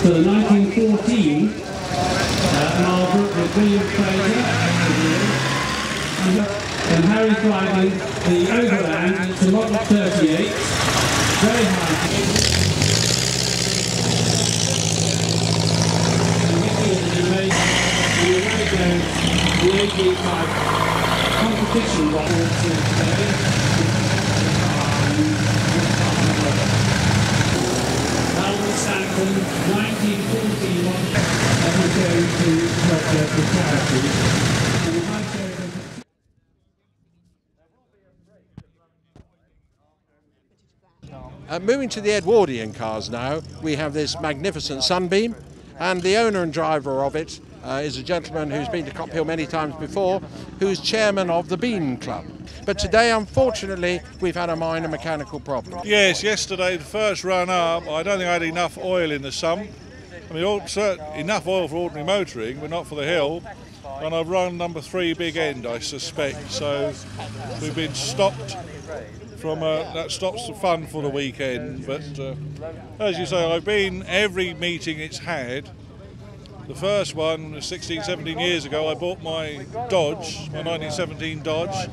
for the 1914 uh, Marlborough with William Fraser. And Harry's driving the Overland, to Model 38, very high. the 85 competition bottles today. Alan Stanton, 1941, that was going to Roger for charity. And the High Sheriff Uh, moving to the Edwardian cars now, we have this magnificent Sunbeam, and the owner and driver of it uh, is a gentleman who's been to Kop Hill many times before, who's chairman of the Bean Club. But today, unfortunately, we've had a minor mechanical problem. Yes, yesterday, the first run up, I don't think I had enough oil in the sump. I mean, all, enough oil for ordinary motoring, but not for the hill. And I've run number three big end, I suspect. So we've been stopped from uh, that stops the fun for the weekend. But uh, as you say, I've been every meeting it's had. The first one 16, 17 years ago. I bought my Dodge, my 1917 Dodge,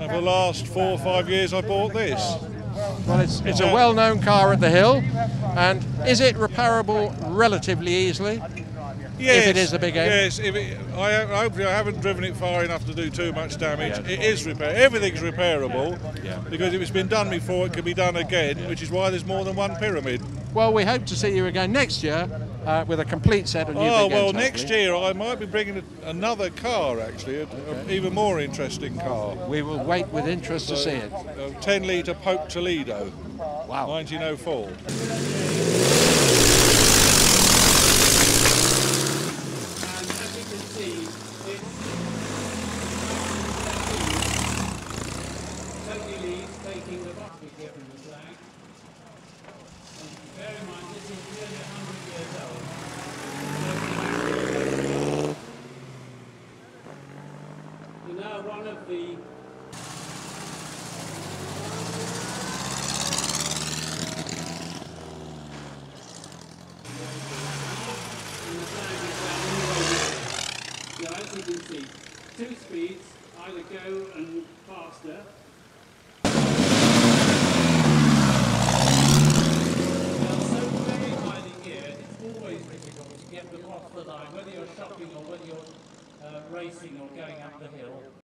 and for the last four or five years I bought this. Well, it's, it's a well known car at the hill, and is it repairable relatively easily? Yes, if it is a big end? Yes, if it, I, hopefully I haven't driven it far enough to do too much damage. It is repair. Everything's repairable because if it's been done before, it can be done again, which is why there's more than one pyramid. Well, we hope to see you again next year uh, with a complete set of new Oh big well, ends, next hopefully. year I might be bringing a, another car actually, an even more interesting car. We will wait with interest to see it. A 10 litre Pope Toledo, Wow. 1904. And as you can see, it's Tony Lee's taking the buck we get from the flag. And bear in mind, this is nearly 100 years old. And now one of the as you can see, two speeds, either go and faster. Get the line, whether you're shopping or whether you're uh, racing or going up the hill.